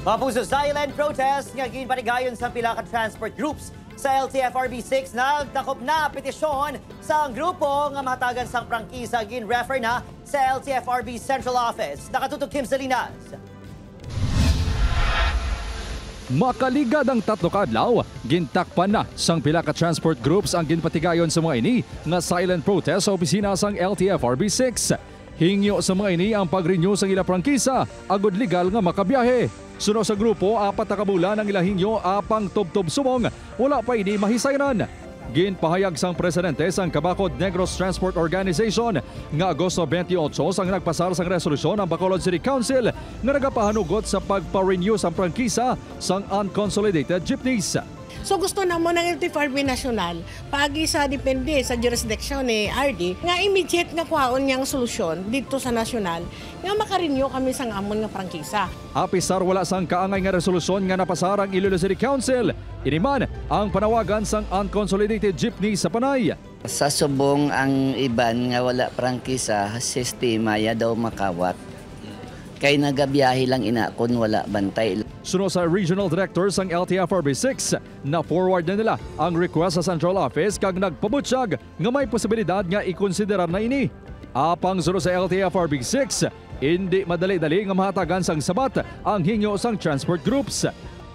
Mapuso silent protest nga ginpanigayon sa pila ka transport groups sa LTFRB 6 nagtakop na petisyon sa grupo nga mahatagan sang prangkisa gin refer na sa LTFRB Central Office. Nakatutok Kim Salinas. Makaligad ang tatlo ka adlaw, gintakpan na sang pila ka transport groups ang ginpatigayon sa mga ini nga silent protest sa opisina sang LTFRB 6. Hingyo sa mga ini ang pag-renew sang ila prangkisa, agod legal nga makabiyahe. Suno sa grupo, apat na kabulan ang ila hingyo apang tubtob sumong, wala pa ini mahisayran. Ginpahayag sang presidente sang Kabakod Negros Transport Organization nga Agosto 28 sang nagpasar sang resolusyon ang Bacolod City Council nga nagapahanugot sa pagpa-renew sang prangkisa sang unconsolidated jeepneys. So gusto na mo ng LTFRB National, pagi sa depende sa jurisdiction ni RD, nga immediate nga kwaon niyang solusyon dito sa national, nga makarenew kami sa amon nga prangkisa. Apisar wala sang kaangay nga resolusyon nga napasar ang Iloilo City Council. Iniman ang panawagan sang unconsolidated jeepney sa Panay. Sa subong ang iban nga wala prangkisa, sistema ya daw makawat. Kay nagabiyahe lang ina kun wala bantay. Suno sa Regional Director sang LTFRB 6 na forward na nila ang request sa Central Office kag nagpabutsyag nga may posibilidad nga ikonsiderar na ini. Apang suno sa LTFRB 6, hindi madali-dali nga mahatagan sang sabat ang hinyo sang transport groups.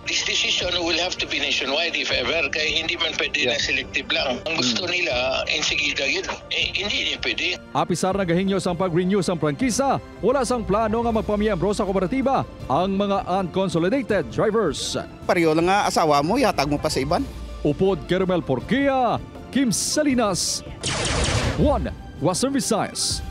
This decision will have to be nationwide if ever, kaya hindi man pwede na selective lang. Ang gusto nila, insigida yun. Eh, hindi niya pwede. Apisar na gahinyo sang pag-renew sang prangkisa, wala sang plano nga magpamiyembro sa kooperatiba ang mga unconsolidated drivers. Pareho lang nga asawa mo, yatag mo pa sa iban. Upod Caramel Porquia, Kim Salinas, One Western Visayas.